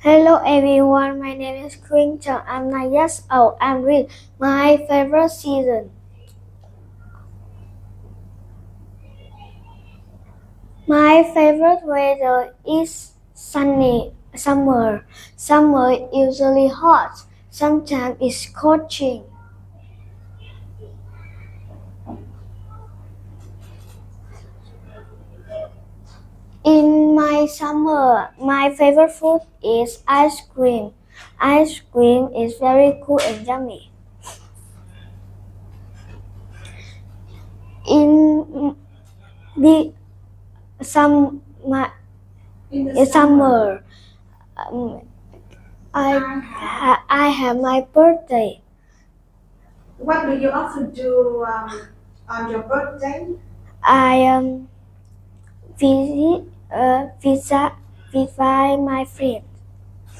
Hello everyone, my name is Quỳnh Trâm. I'm nine years old. I'm read my favorite season. My favorite weather is sunny summer. Summer is usually hot. Sometimes it's scorching. In my summer, my favorite food is ice cream. Ice cream is very cool and yummy. In the some my, In the in summer, um, I I have my birthday. What do you often do um, on your birthday? I um visit uh visit visit my friend.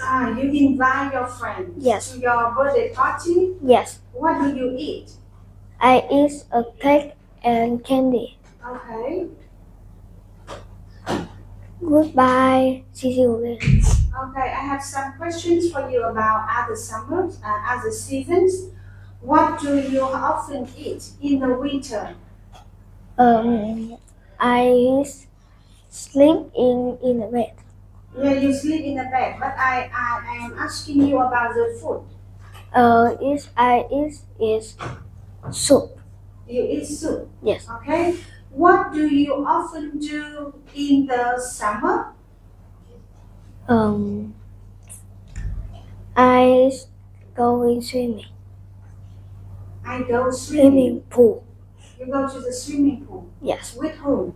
Ah, you invite your friends Yes. to your birthday party. Yes, What do you eat? I eat a cake and candy. Okay. Goodbye. See you again. Okay, I have some questions for you about other summers and other seasons. What do you often eat in the winter? Um, I sleep in in the bed. Yeah, you sleep in the bed, but I, I, I am asking you about the food. Uh, is I eat is soup. You eat soup, Yes. okay? What do you often do in the summer? Um, I go in swimming I go swimming. swimming pool. You go to the swimming pool. Yes. With whom?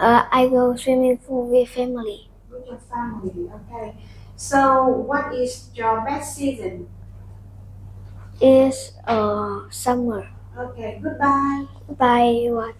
Uh, I go swimming pool with family. With your family. Okay. So, what is your best season? Is uh summer. Okay. Goodbye. Bye. What?